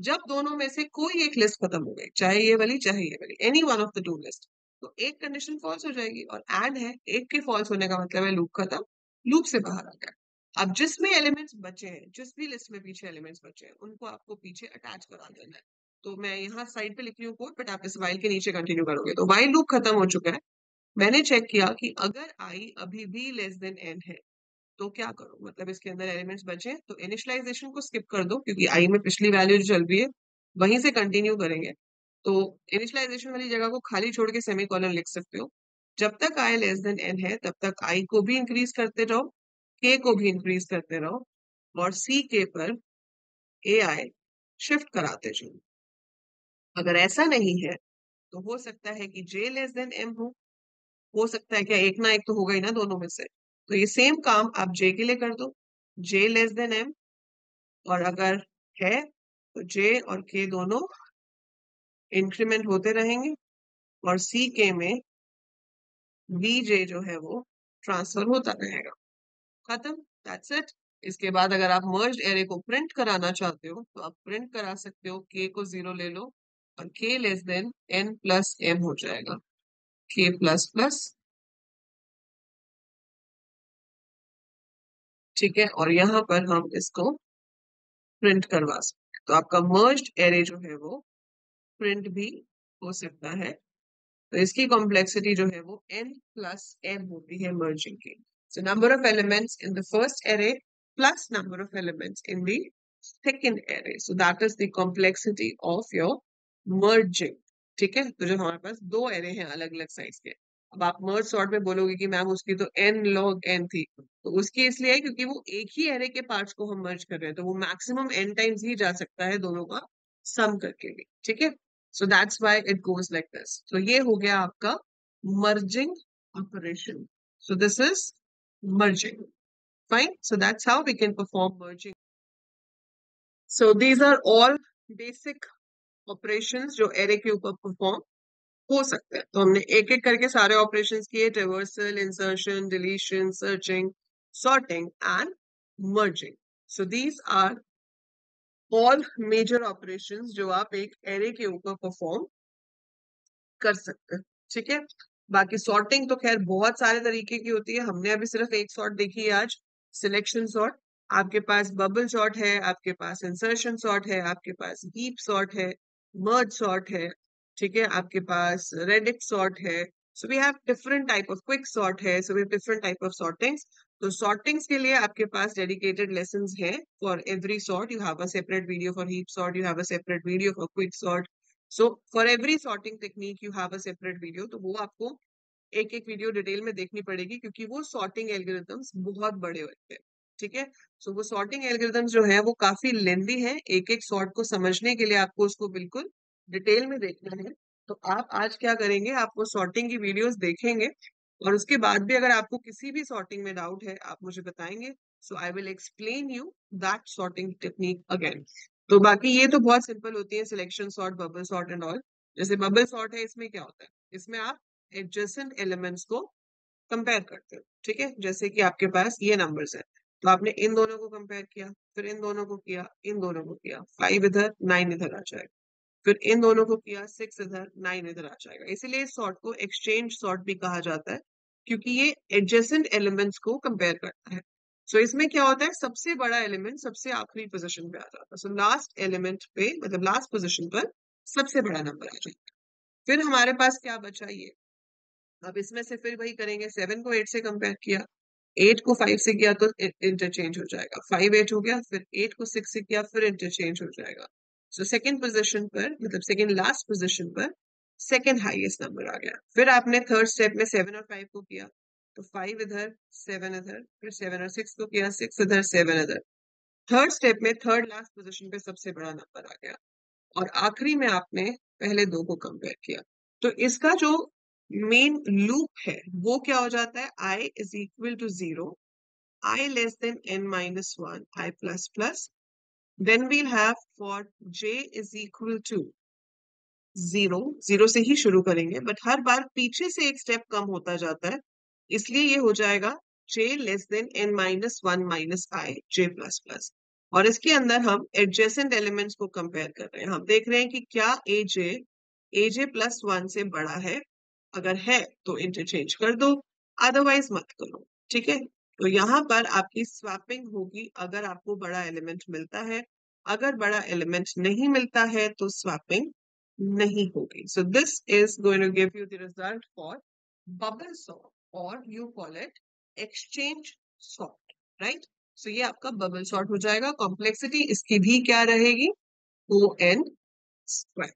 जब दोनों में से कोई एक लिस्ट खत्म हो गई चाहे ये वाली चाहे ये वाली any one of the two list तो एक कंडीशन फॉल्स हो जाएगी और एंड है, एक के फॉल्स होने का मतलब है लूप खत्म लूप से बाहर आ गया। अब जिसमें एलिमेंट्स बचे हैं, जिस भी लिस्ट में पीछे एलिमेंट्स बचे हैं, उनको आपको पीछे अटैच करा देना है। तो मैं यहाँ साइड पे लिख रही हूँ बट आप इस वाइल के नीचे कंटिन्यू करोगे। तो वाइल लूप खत्म हो चुका है। मैंने चेक किया कि अगर आई अभी भी लेस देन एन है तो क्या करो? मतलब इसके अंदर एलिमेंट्स बचे तो इनिशियलाइजेशन को स्किप कर दो, क्योंकि आई में पिछली वैल्यू जो चल रही है, वहीं से कंटिन्यू करेंगे। तो इनिशियलाइजेशन वाली जगह को खाली छोड़ के सेमी कॉलन लिख सकते हो। जब तक आई लेस देन एन है, तब तक आई को भी इंक्रीज करते रहो के को भी इंक्रीज करते रहो और सी के पर ए आई शिफ्ट कराते जाओ। अगर ऐसा नहीं है तो हो सकता है कि जे लेस देन एम हो। हो सकता है क्या एक ना एक तो होगा ही ना दोनों में से। तो ये सेम काम आप जे के लिए कर दो। जे लेस देन एम और अगर है तो जे और के दोनों इंक्रीमेंट होते रहेंगे और सी के में बी जे जो है वो ट्रांसफ़र होता रहेगा। खत्म दैट्स इट इसके बाद अगर आप मर्ज एरे को प्रिंट कराना चाहते हो तो आप प्रिंट करा सकते हो। के को ज़ीरो ले लो और k less than n plus m हो जाएगा। के प्लस प्लस ठीक है, और यहाँ पर हम इसको प्रिंट करवा सकते तो आपका मर्ज एरे जो है वो प्रिंट भी हो सकता है। तो इसकी कॉम्प्लेक्सिटी जो है वो n प्लस m होती है मर्जिंग की। So, number of elements in the first array plus number of elements in the second array. So, that is the complexity of your merging ठीक है? तो जो हमारे पास दो एरे हैं अलग अलग साइज़ के। अब आप मर्ज सॉर्ट में बोलोगे कि मैम उसकी तो एन लॉग एन थी। तो उसकी इसलिए है क्योंकि वो एक ही एरे के पार्ट्स को हम मर्ज कर रहे हैं। तो वो मैक्सिमम एन टाइम्स ही जा सकता है दोनों का सम करके भी। ठीक है? So that's why it goes like this तो ये हो गया आपका merging operation so this is merging fine so that's how we can perform merging so these are all basic operations जो एरे के ऊपर परफॉर्म हो सकते हैं। तो हमने एक एक करके सारे ऑपरेशंस किए reversal insertion deletion searching sorting and merging so these are all major operations जो आप एक एरे के ऊपर परफॉर्म कर सकते हैं, ठीक है? बाकी सॉर्टिंग तो खैर बहुत सारे तरीके की होती है। हमने अभी सिर्फ़ एक सॉर्ट देखी है आज सिलेक्शन सॉर्ट आपके पास बबल सॉर्ट है, आपके पास इंसर्शन सॉर्ट है, आपके पास हीप सॉर्ट है मर्ज सॉर्ट है, ठीक है? आपके पास रेडिक्स सॉर्ट है so we have different type of quick sort है so we have different type of sortings तो सॉर्टिंग्स के लिए आपके पास डेडिकेटेड लेसन है for every sort you have a separate video for heap sort you have a separate video for quick sort so for every sorting technique you have a separate video तो वो आपको एक एक video detail में देखनी पड़ेगी क्योंकि वो सॉर्टिंग एल्गोरिथम्स बहुत बड़े होते हैं। ठीक है? सो वो सॉर्टिंग एल्गोरिथम्स जो है, वो काफ़ी लेंदी है। एक एक सॉर्ट को समझने के लिए आपको उसको बिल्कुल डिटेल में देखना है। तो आप आज क्या करेंगे, आप वो सॉर्टिंग की वीडियोस देखेंगे और उसके बाद भी अगर आपको किसी भी सॉर्टिंग में डाउट है, आप मुझे बताएँगे। So I will explain you that sorting technique again तो बाकी ये तो बहुत सिंपल होती है selection sort bubble sort and all जैसे बबल सॉर्ट है, इसमें क्या होता है? इसमें आप एडजस्टेंट एलिमेंट्स को कंपेयर करते हो, ठीक है? जैसे कि आपके पास ये नंबर्स है। तो आपने इन दोनों को कंपेयर किया, फिर इन दोनों को किया, इन दोनों को किया फाइव इधर नाइन इधर आ जाएगा। फिर इन दोनों को किया सिक्स इधर नाइन इधर आ जाएगा। इसीलिए इस सॉर्ट को एक्सचेंज सॉर्ट भी कहा जाता है क्योंकि ये एडजेसेंट एलिमेंट्स को कंपेयर करता है। सो so, इसमें क्या होता है? सबसे बड़ा एलिमेंट सबसे आखिरी पोजीशन पे आ जाता है। सो लास्ट एलिमेंट पे मतलब लास्ट पोजीशन पर सबसे बड़ा नंबर आ जाएगा फिर हमारे पास क्या बचा ये? अब इसमें से फिर वही करेंगे सेवन को एट से कंपेयर किया एट को फाइव से किया तो इंटरचेंज हो जाएगा। फाइव एट हो गया फिर एट को सिक्स से किया फिर इंटरचेंज हो जाएगा। सो सेकेंड पोजिशन पर मतलब सेकेंड लास्ट पोजिशन पर सेकेंड हाइएस्ट नंबर आ गया। फिर आपने थर्ड स्टेप में सेवन और फाइव को किया। तो फाइव इधर सेवन इधर, फिर सेवन और सिक्स को किया सिक्स इधर सेवन इधर। थर्ड स्टेप में थर्ड लास्ट पोजिशन पे सबसे बड़ा नंबर आ गया। और आखिरी में आपने पहले दो को कंपेयर किया। तो इसका जो मेन लूप है, वो क्या हो जाता है? I is equal to zero i less than n minus one i plus plus Then we'll have for j is equal to zero zero से ही शुरू करेंगे बट हर बार पीछे से एक स्टेप कम होता जाता है, इसलिए ये हो जाएगा j less than n minus one minus i j plus plus और इसके अंदर हम एडजेसेंट एलिमेंट्स को कंपेयर कर रहे हैं। हम देख रहे हैं कि क्या ए जे ए जे प्लस वन से बड़ा है। अगर है तो इंटरचेंज कर दो अदरवाइज़ मत करो, ठीक है? तो यहाँ पर आपकी स्वैपिंग होगी अगर आपको बड़ा एलिमेंट मिलता है। अगर बड़ा एलिमेंट नहीं मिलता है तो स्वैपिंग नहीं होगी। So this is going to give you the result for bubble sort और you call it exchange sort right so ये आपका बबल सॉर्ट हो जाएगा। कॉम्प्लेक्सिटी इसकी भी क्या रहेगी? ओ एन स्क्वायर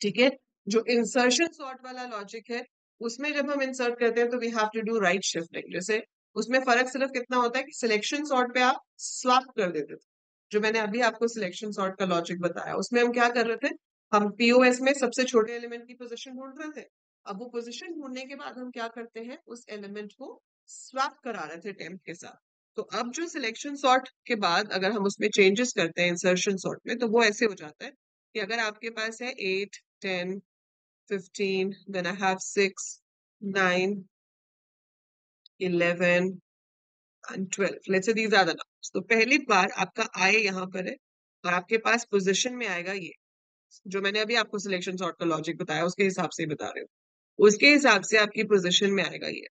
ठीक है? जो इंसर्शन सॉर्ट वाला लॉजिक है, उसमें जब हम इंसर्ट करते हैं तो we have to do right shifting जैसे उसमें फ़र्क सिर्फ़ कितना होता है कि सिलेक्शन सॉर्ट पे आप स्वाप कर देते थे। जो मैंने अभी आपको सिलेक्शन सॉर्ट का लॉजिक बताया, उसमें हम क्या कर रहे थे? हम पीओएस में सबसे छोटे एलिमेंट की पोजीशन ढूंढ रहे थे। अब वो पोजीशन ढूँढने के बाद हम क्या करते हैं? उस एलिमेंट को स्वैप करा रहे थे टेम्प के साथ। तो अब जो सिलेक्शन सॉर्ट के बाद अगर हम उसमें चेंजेस करते हैं इंसर्शन सॉर्ट में तो वो ऐसे हो जाता है कि अगर आपके पास है eight ten fifteen then I have six nine 11 and 12 let's say these are the numbers. तो पहली बार आपका आय यहाँ पर है और आपके पास पोजिशन में आएगा ये, जो मैंने अभी आपको सिलेक्शन सॉर्ट का लॉजिक बताया, उसके हिसाब से बता रहे हो। उसके हिसाब से आपकी पोजिशन में आएगा ये,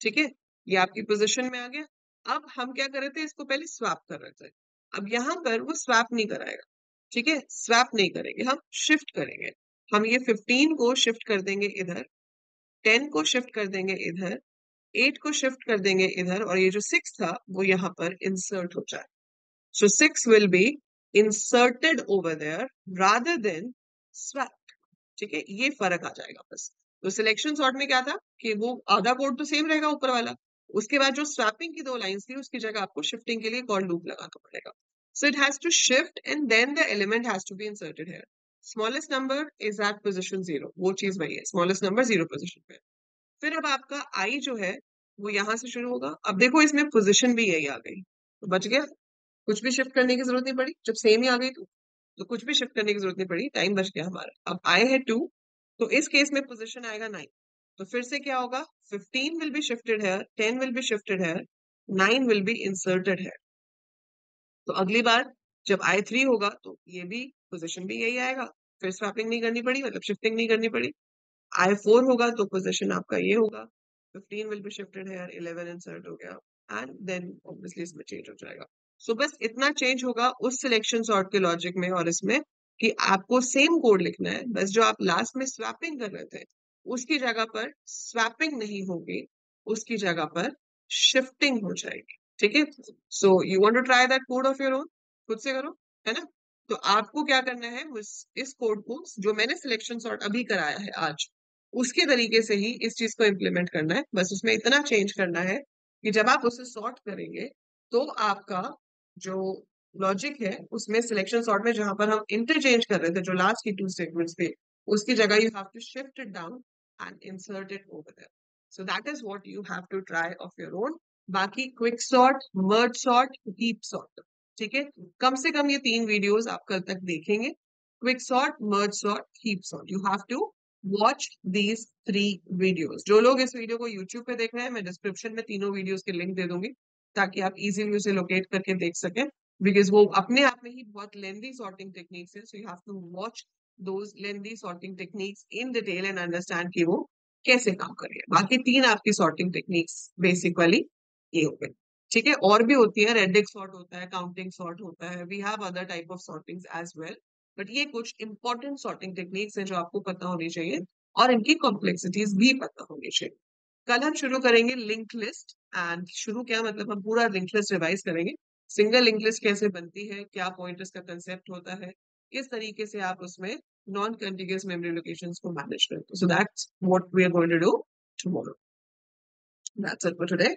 ठीक है? ये आपकी पोजिशन में आ गया। अब हम क्या कर रहे थे, इसको पहले स्वैप कर रहे थे। अब यहाँ पर वो स्वैप नहीं कराएगा, ठीक है? स्वैप नहीं करेंगे, हम शिफ्ट करेंगे। हम ये 15 को शिफ्ट कर देंगे इधर 10 को शिफ्ट कर देंगे इधर एट को शिफ्ट कर देंगे इधर और ये जो सिक्स था, वो यहाँ पर इंसर्ट हो। जाए so six will be inserted over there rather than swap ठीक है? ये फ़र्क आ जाएगा बस। तो सिलेक्शन सॉर्ट में क्या था? कि वो आधा कोड तो सेम रहेगा ऊपर वाला। उसके बाद जो स्वैपिंग की दो लाइंस थी, उसकी जगह आपको शिफ्टिंग के लिए कॉल लूप लगाना पड़ेगा। So it has to shift and then the element has to be inserted here smallest number is at position zero वो चीज़ वही है। स्मॉलेस्ट नंबर ज़ीरो पोजीशन पे। फिर अब आपका आई जो है, वो यहाँ से शुरू होगा। अब देखो, इसमें पोजिशन भी यही आ गई। तो बच गया। कुछ भी शिफ्ट करने की ज़रूरत नहीं पड़ी। जब सेम ही आ गई तो तो कुछ भी शिफ्ट करने की ज़रूरत नहीं पड़ी। टाइम बच गया हमारा। अब आए है टू तो इस केस में पोजिशन आएगा नाइन तो फिर से क्या होगा? फिफ्टीन विल बी शिफ्टेड है टेन विल बी शिफ्टेड है नाइन विल बी इंसर्टेड है तो अगली बार जब आई थ्री होगा तो ये भी पोजिशन भी यही आएगा। फिर स्वैपिंग नहीं करनी पड़ी मतलब शिफ्टिंग नहीं करनी पड़ी। आई फोर होगा तो पोजिशन आपका ये होगा। फिफ्टीन विल बी शिफ्टेड है इलेवन इंसर्ट हो गया। एंड देन ऑब्वियसली इसमें चेंज हो जाएगा। सो so, बस इतना चेंज होगा उस सिलेक्शन सॉर्ट के लॉजिक में और इसमें कि आपको सेम कोड लिखना है। बस जो आप लास्ट में स्वैपिंग कर रहे थे उसकी जगह पर स्वैपिंग नहीं होगी उसकी जगह पर शिफ्टिंग हो जाएगी। ठीक है? So you want to try that code of your own खुद से करो है ना? तो आपको क्या करना है इस कोड को जो मैंने सिलेक्शन सॉर्ट अभी कराया है आज उसके तरीके से ही इस चीज़ को इम्प्लीमेंट करना है। बस उसमें इतना चेंज करना है कि जब आप उसे सॉर्ट करेंगे तो आपका जो लॉजिक है, उसमें सिलेक्शन सॉर्ट में जहाँ पर हम इंटरचेंज कर रहे थे, जो लास्ट की टू स्टेटमेंट्स थे, उसकी जगह you have to shift it down and insert it over there so that is what you have to try of your own बाकी quick sort merge sort deep sort ठीक है? कम से कम ये तीन वीडियोस आप कल तक देखेंगे। Quick sort merge sort keep sort you have to watch these three videos जो लोग इस वीडियो को यूट्यूब पे देख रहे हैं, मैं डिस्क्रिप्शन में तीनों वीडियोस के लिंक दे दूँगी, ताकि आप इजीली उसे लोकेट करके देख सकें बिकॉज़ वो अपने आप में ही बहुत लेंदी सॉर्टिंग टेक्निक्स है so you have to watch those lengthy sorting techniques in detail and understand कि वो कैसे काम करिए बाकी तीन आपकी सॉर्टिंग टेक्निक्स बेसिकली ये हो। गई ठीक है? और भी होती है रेडिक सॉर्ट होता है काउंटिंग सॉर्ट होता है we have other type of sorting as well but ये कुछ इंपॉर्टेंट सॉर्टिंग टेक्निक्स हैं जो आपको पता होनी चाहिए और इनकी कॉम्प्लेक्सिटीज भी पता होनी चाहिए। कल हम शुरू करेंगे लिंक लिस्ट एंड शुरू क्या मतलब हम पूरा लिंक लिस्ट रिवाइज करेंगे। सिंगल लिंक लिस्ट कैसे बनती है, क्या पॉइंटर्स का कंसेप्ट होता है, किस तरीके से आप उसमें नॉन कंटिन्यूस मेमोरी लोकेशंस को मैनेज करते हो। So that's what we are going to do tomorrow that's it for today